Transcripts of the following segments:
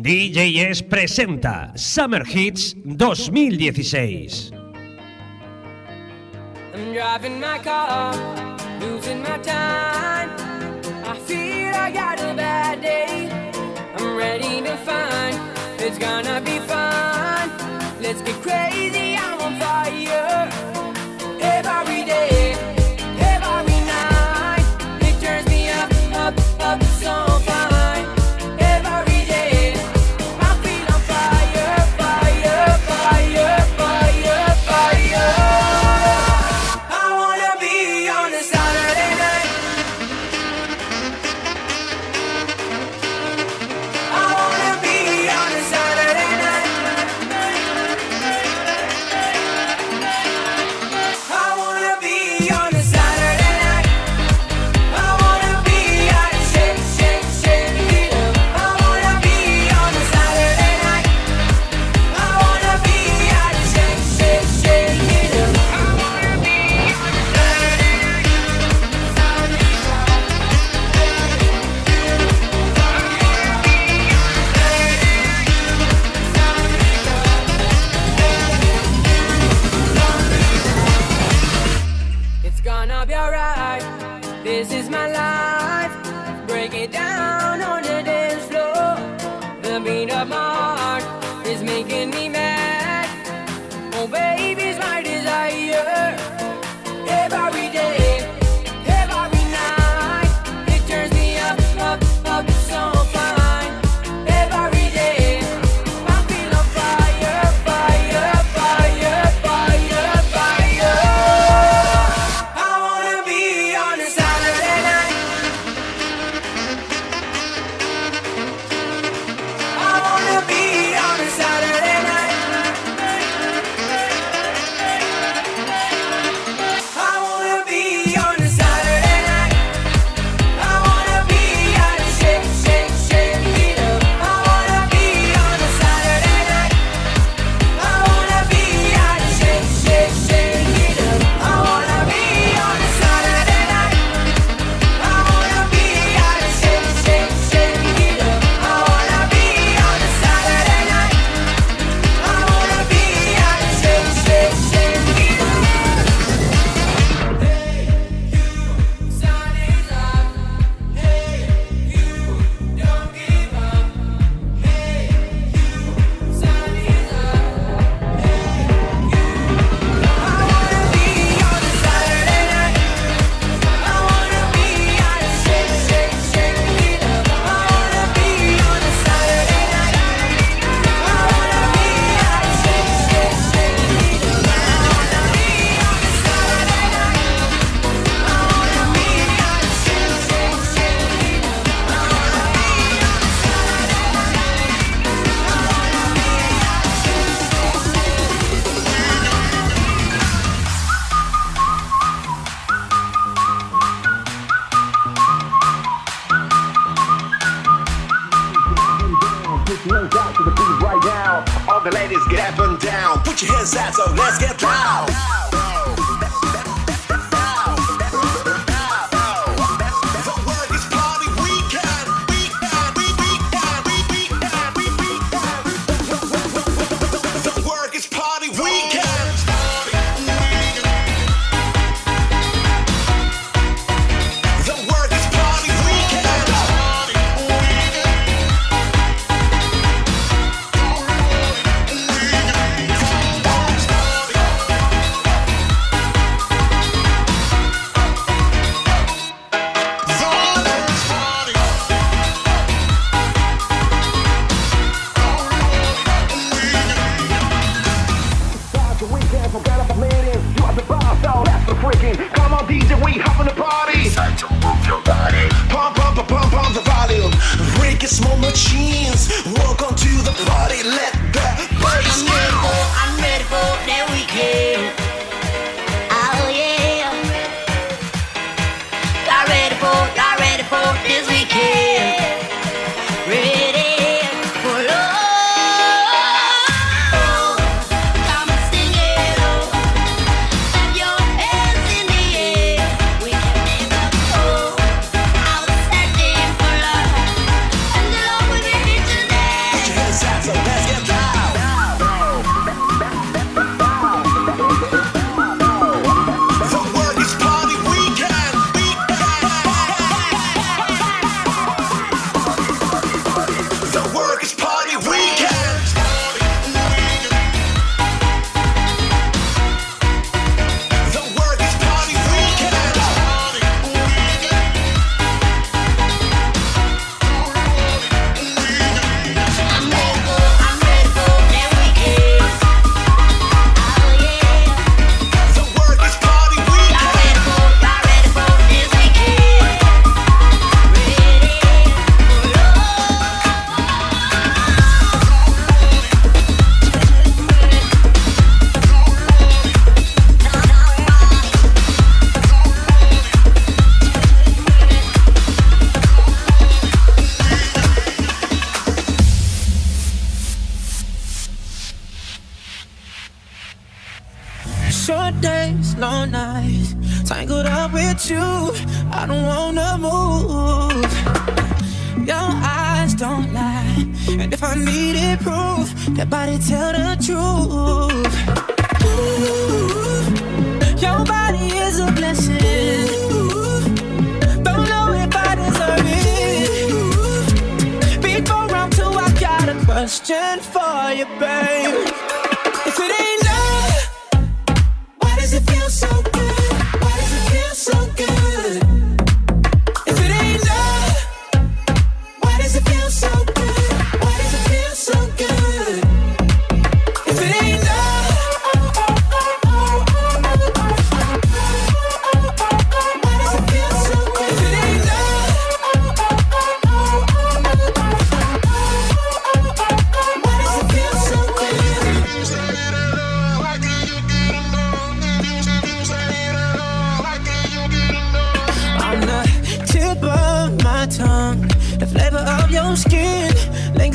DJ ESS presenta Summer Hits 2016. I'm driving my car, losing my time. I feel I got a bad day. I'm ready to find it's gonna be fun. Let's get crazy, I'm on fire.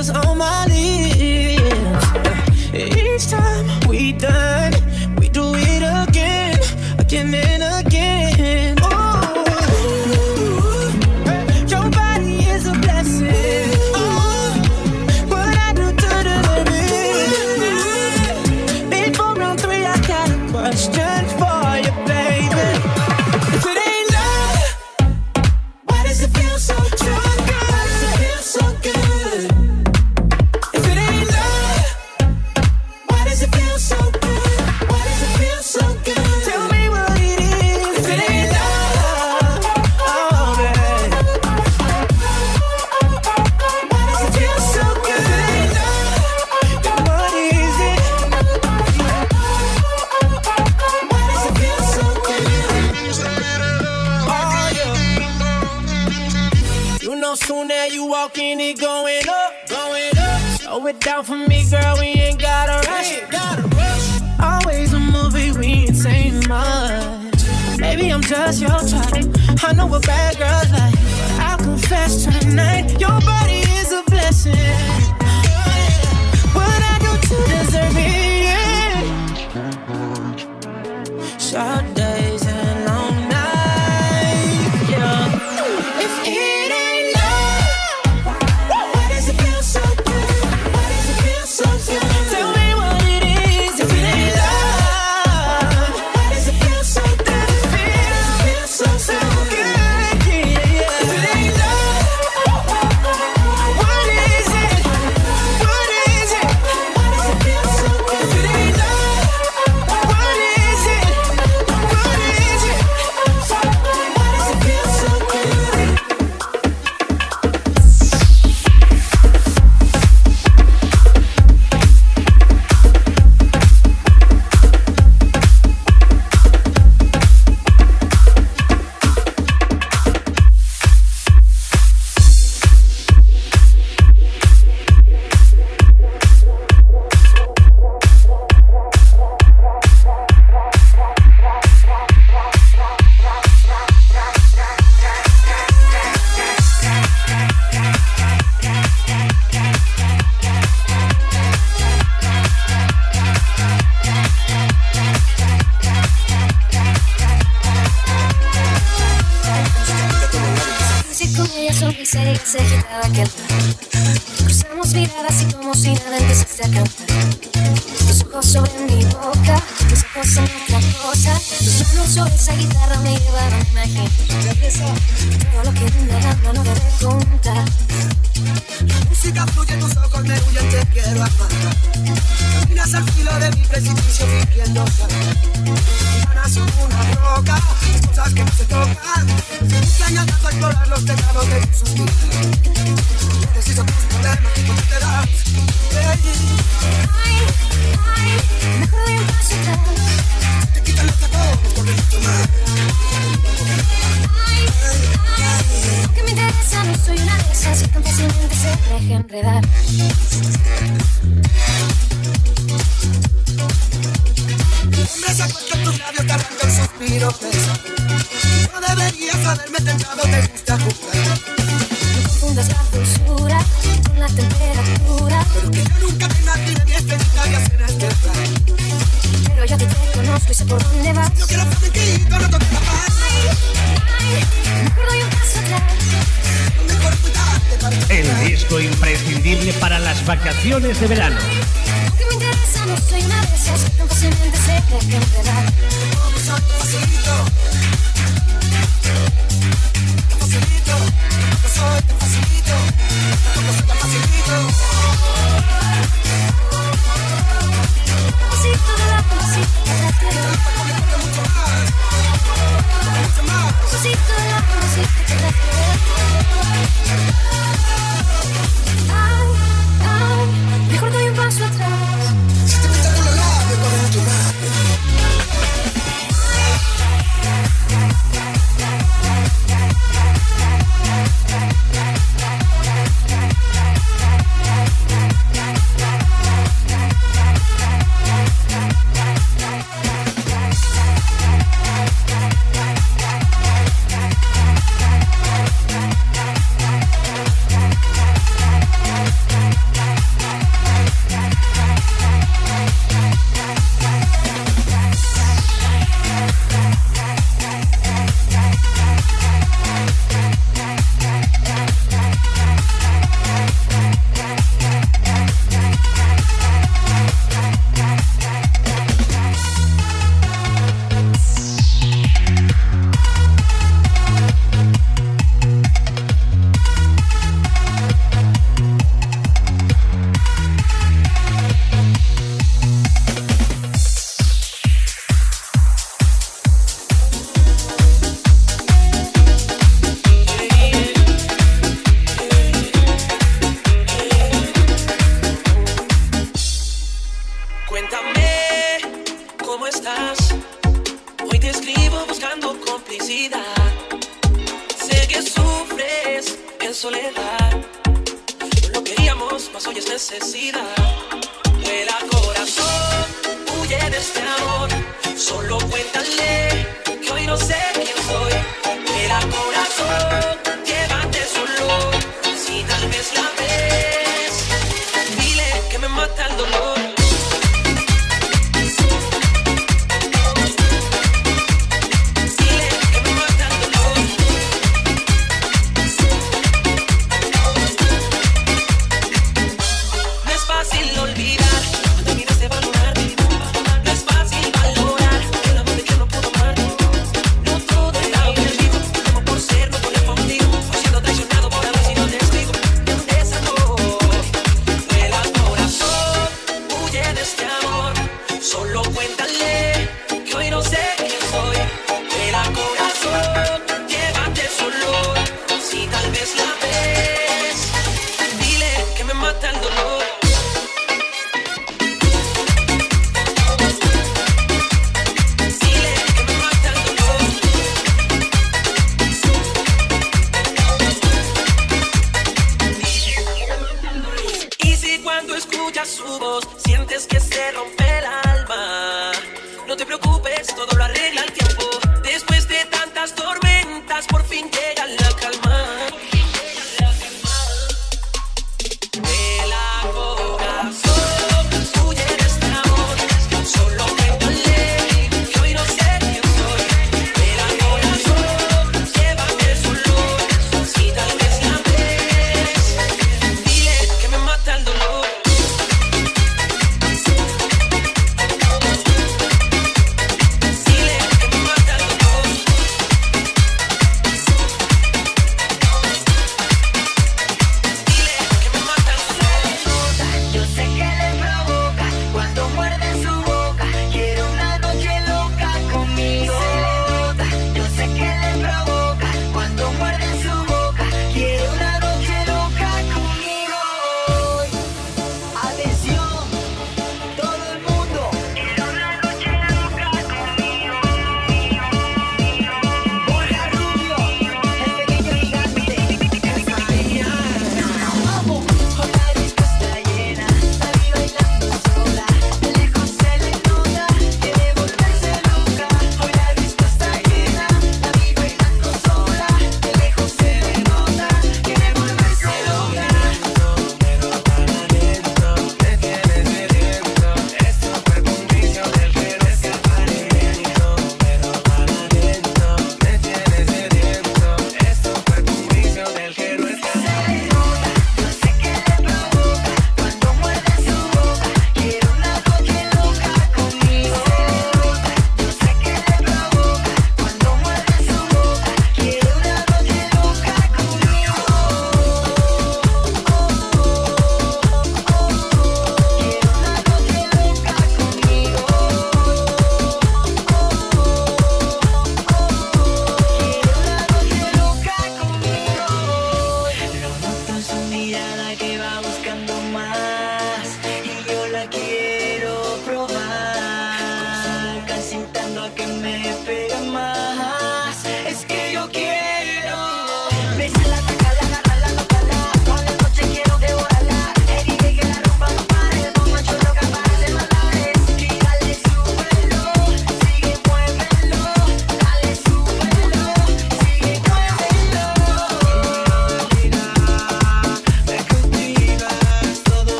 Lingers on my lips.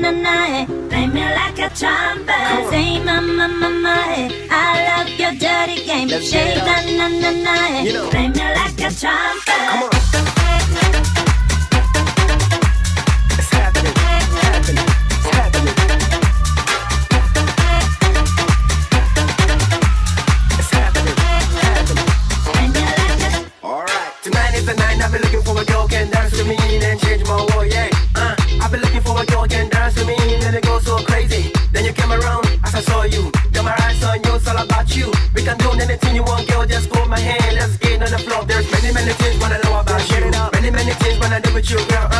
na na hey. Play me like a trumpet. Say ma ma ma ma eh, hey. I love your dirty game Let's Shake that na na na hey. Play me like a trumpet that you got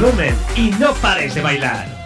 volumen y no pares de bailar.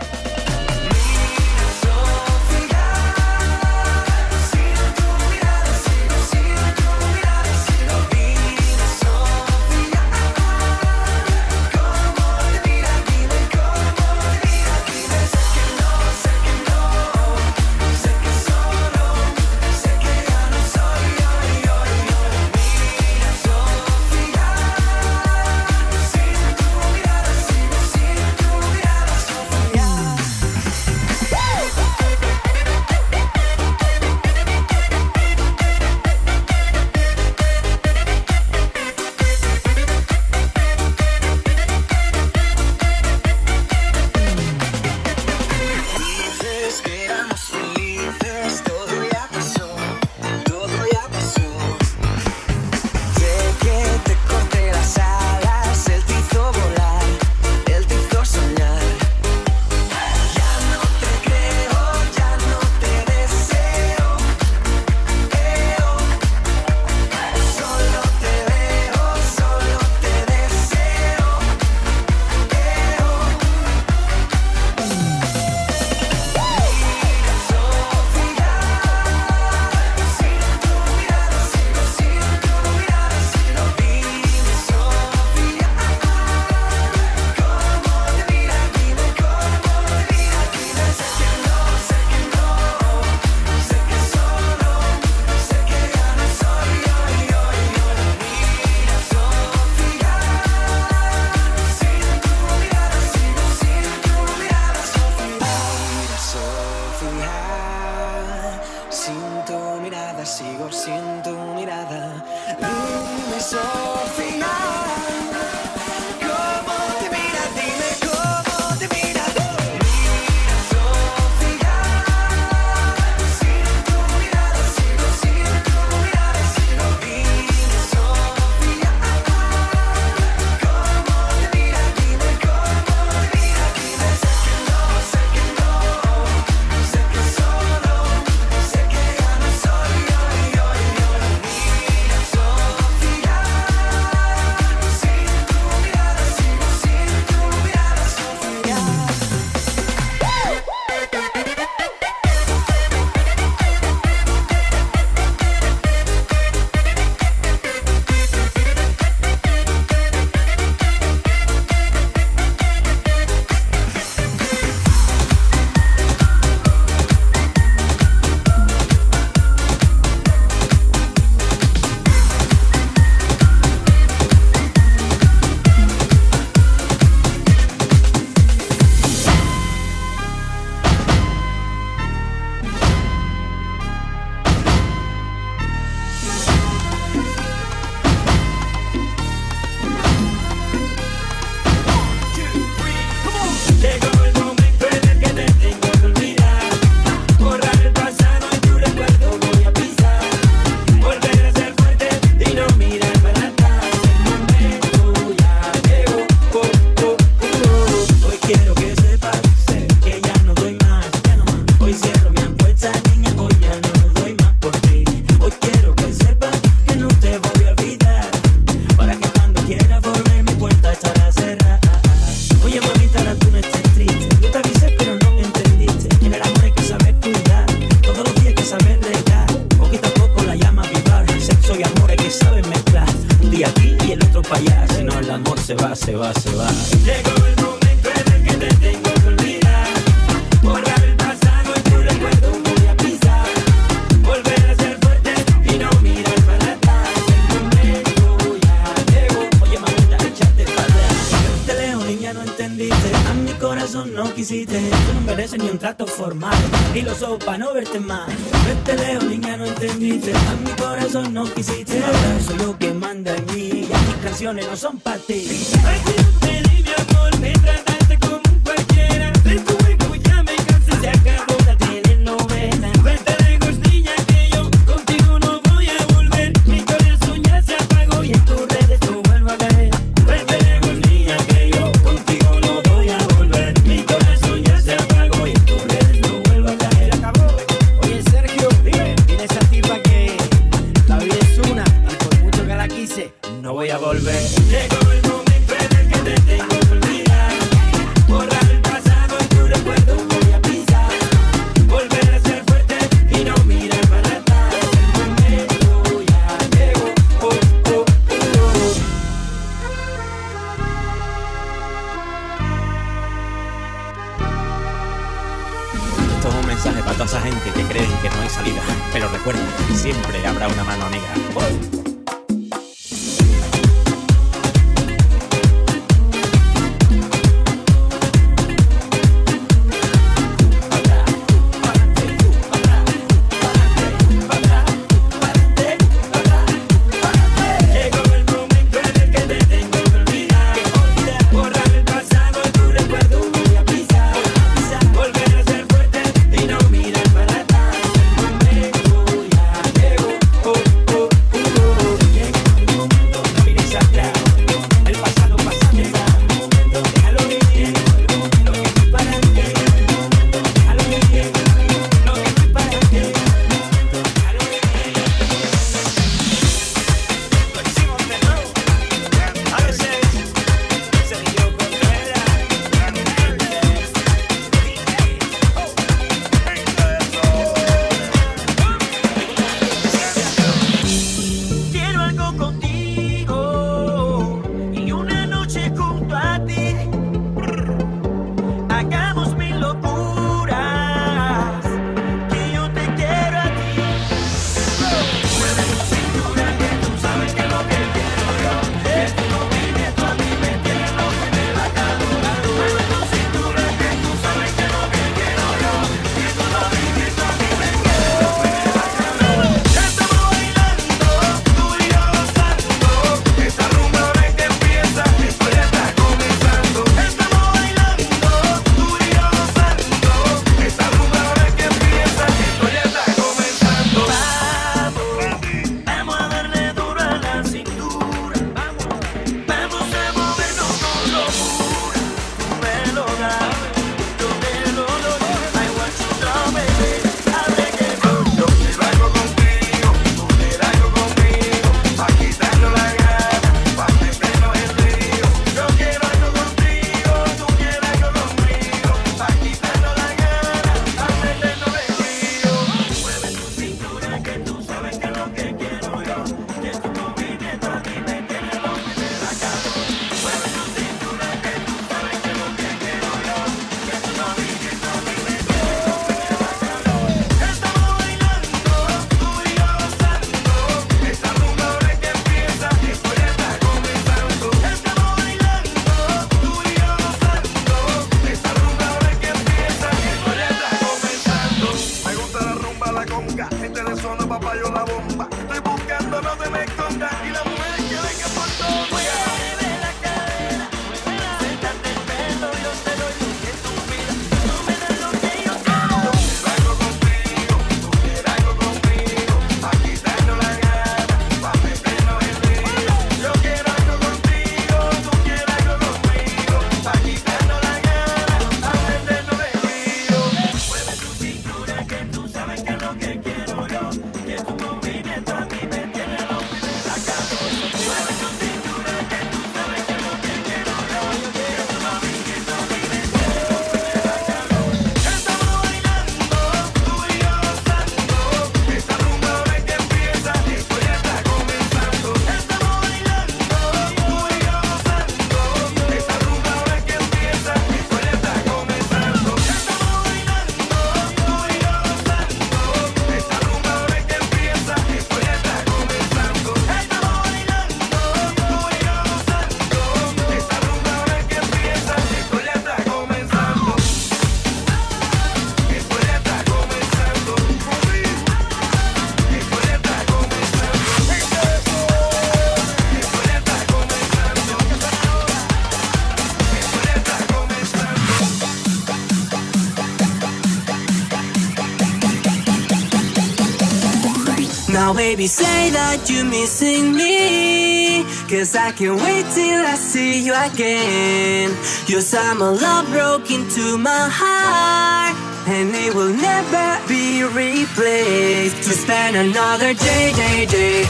baby, say that you're missing me. Cause I can't wait till I see you again. Your summer love broke into my heart. And it will never be replaced. To spend another day, day, day.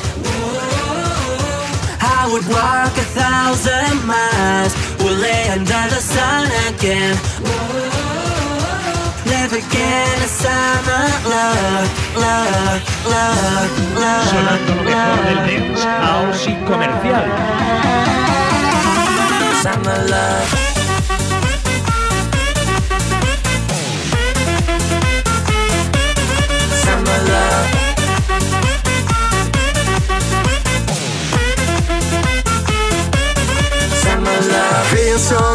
I would walk a thousand miles. We'll lay under the sun again. never gonna summer love. Sonando mejor del dance, house y comercial. Love.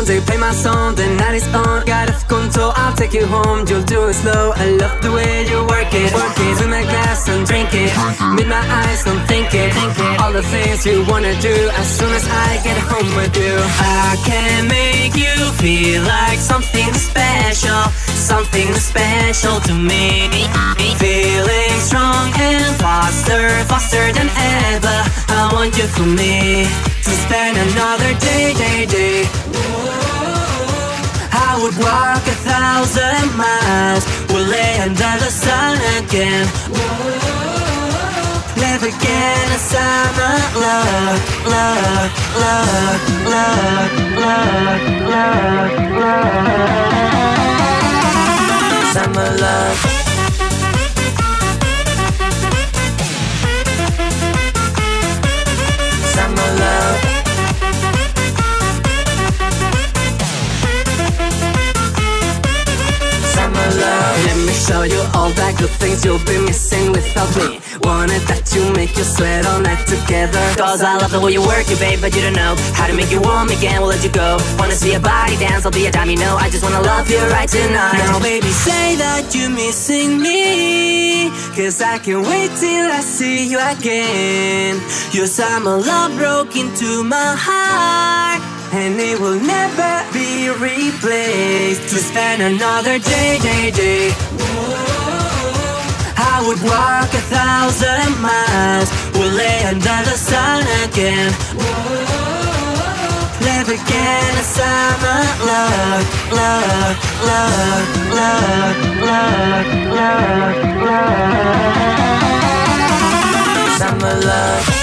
They play my song, the night is on. Got off control, I'll take you home. You'll do it slow. I love the way you work it. Work it. Fill my glass and drink it. Meet my eyes, I'm thinking. All the things you wanna do as soon as I get home with you. I can make you feel like something special, something special to me. Feeling strong and faster, faster than ever. I want you for me to spend another day, day, day. I would walk a thousand miles. We'll lay under the sun again. Never get a summer love, love, love, love, love, love, love. Summer love. Love. Let me show you all the good things you'll be missing without me. Wanted that to make you sweat all night together. Cause I love the way you work it, babe, but you don't know how to make you warm again. We'll let you go. Wanna see your body dance, I'll be a dime, you know. I just wanna love you right tonight. Now, baby, say that you're missing me. Cause I can't wait till I see you again. Your summer love broke into my heart. And it will never be replaced. To spend another day, day, day. I would walk a thousand miles. We'll lay under the sun again. Never get a summer. Love, love, love, love, love, love, love Summer love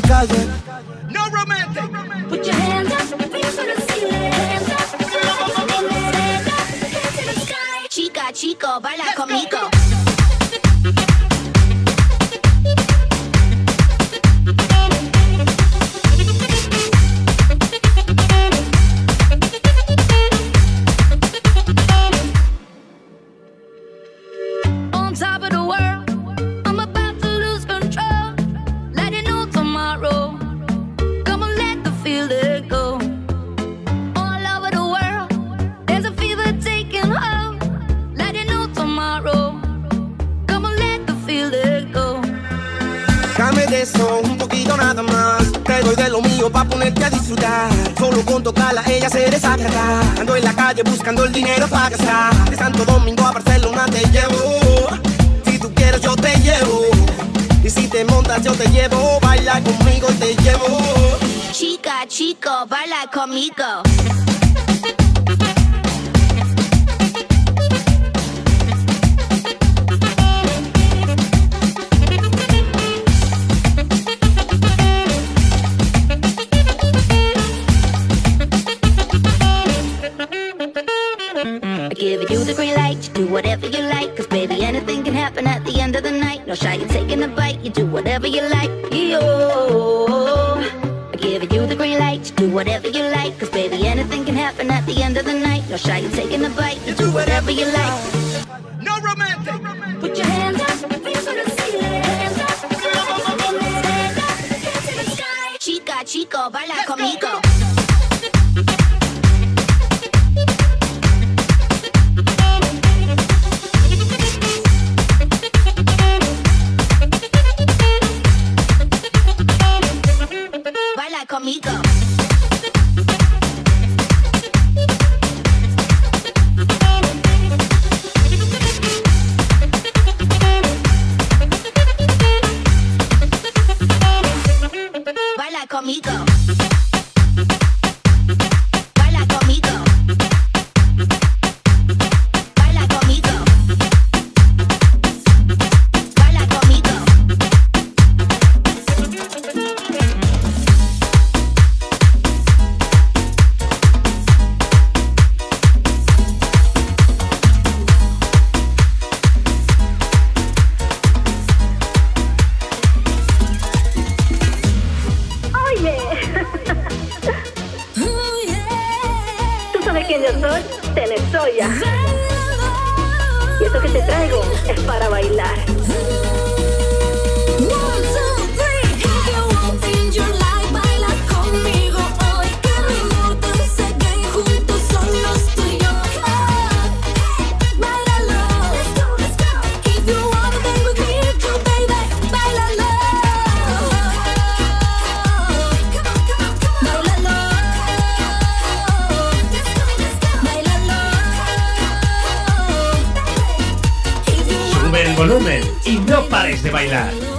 La calle. No romantic. Put your hands up, reach for the ceiling. Hands up, hands up, hands to the sky. Chica, chico, baila conmigo. On ponerte a disfrutar. Solo con tocarla ella se desagrada. Ando en la calle buscando el dinero para gastar. De Santo Domingo a Barcelona te llevo. Si tú quieres yo te llevo. Y si te montas yo te llevo. Baila conmigo te llevo. Chica, chico, baila conmigo. Give you the green light, you do whatever you like. Cause baby, anything can happen at the end of the night. No shy, you taking a bite, you do whatever you like. Yo. I give you the green light, you do whatever you like. Cause baby, anything can happen at the end of the night. No shy, you taking a bite, you do whatever you like. No romantic. Put your hands up, reach for the ceiling. Hands up, hands up, hands to the sky. Chica, chico, baila conmigo. Baila conmigo. Bailar.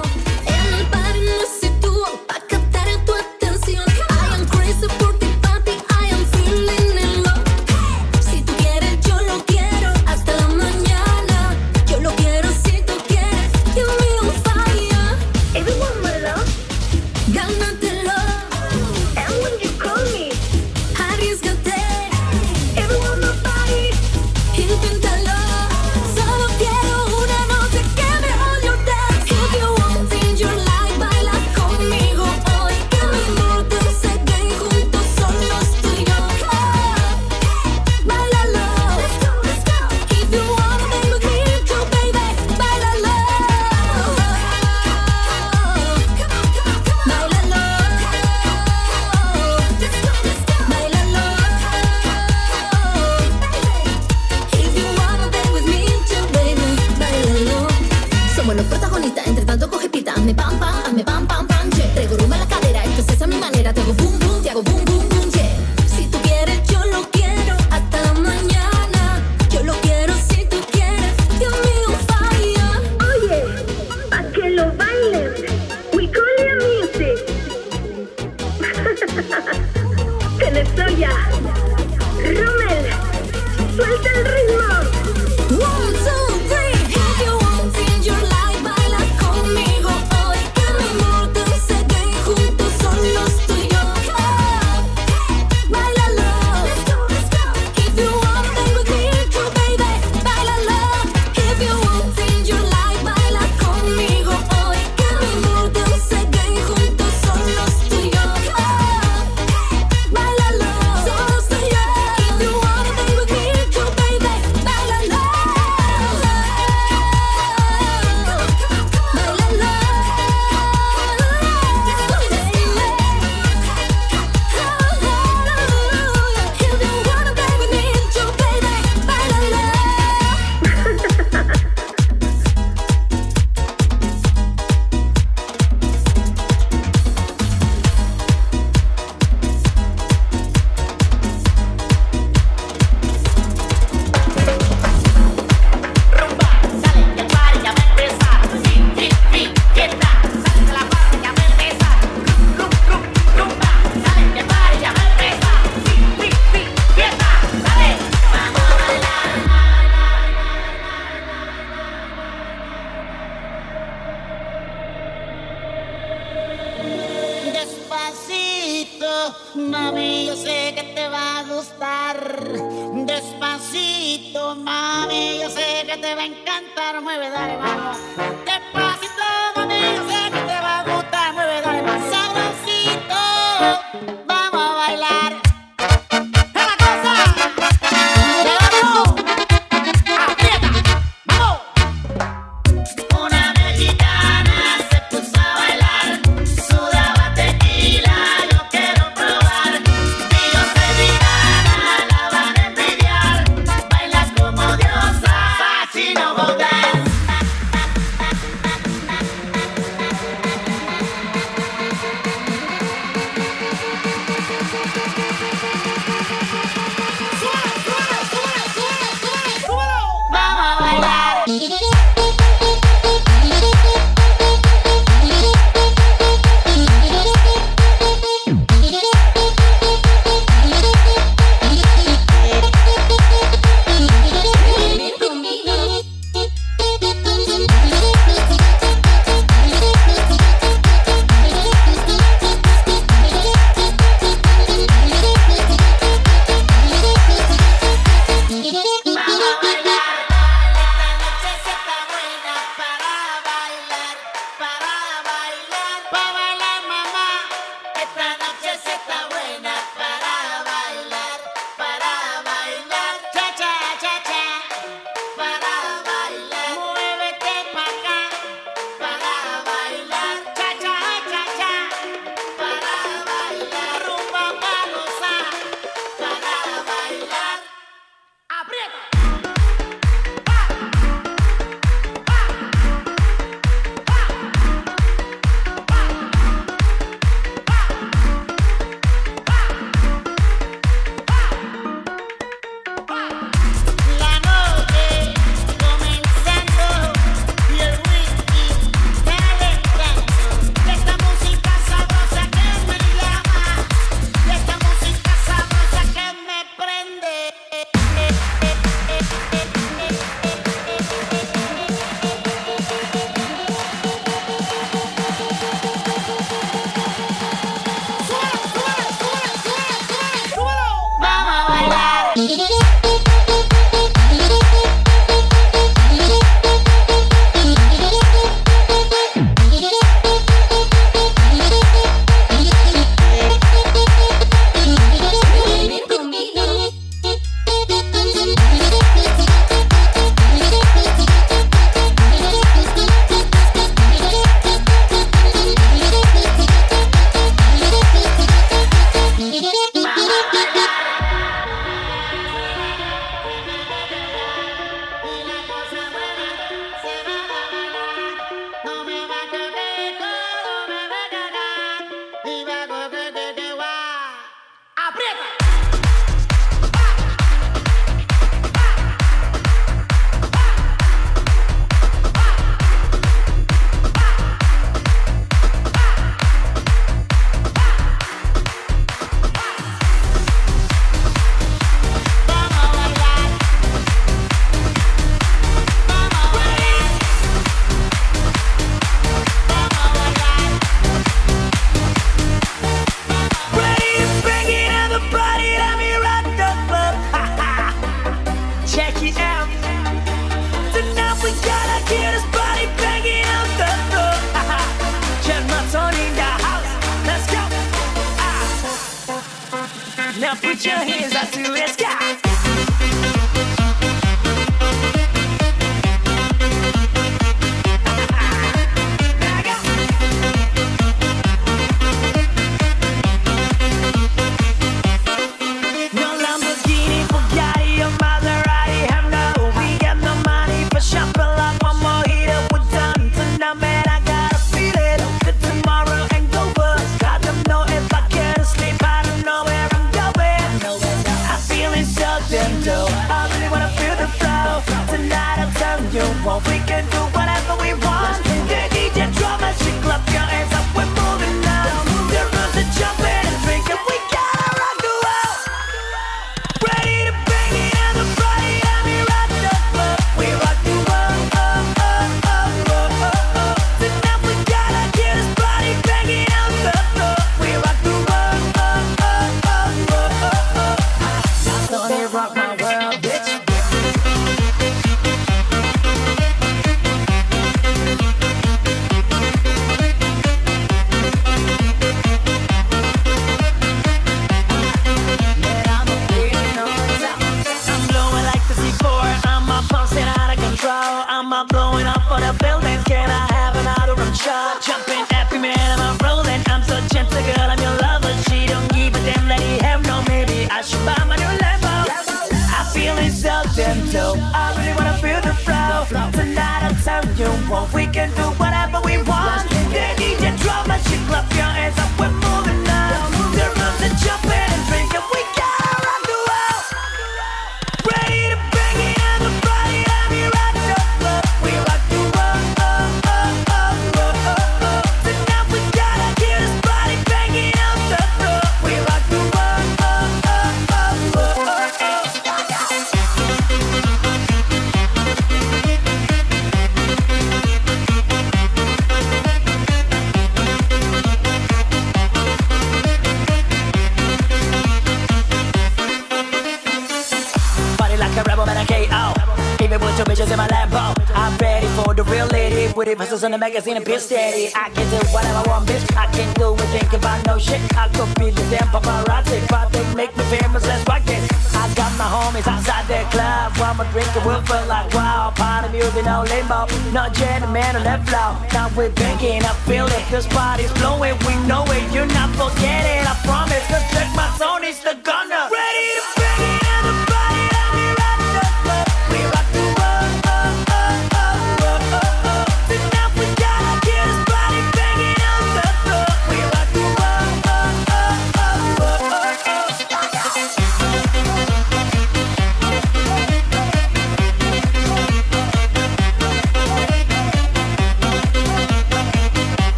magazine and piss steady. I can do whatever I want, bitch. I can do and think about no shit. I could be the damn paparazzi, but they make me famous. Let's rock this. I got my homies outside that club. While my drinking will feel like wow. Party music, no limbo, no gentleman on that flow. Now we're drinking, I feel it. This body's blowing, we know it. You're not forgetting, I promise. Cause check my Sony's the gunner.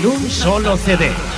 en un solo CD.